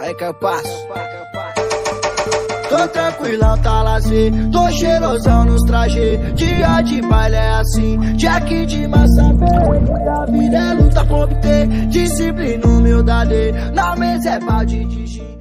Aí que eu passo, Tô tranquilão, tá lazer. Assim. Tô cheirosão nos trajes. Dia de baile é assim. Jack de massa. A vida é luta com obter. Disciplina, humildade. Na mesa é balde de gin.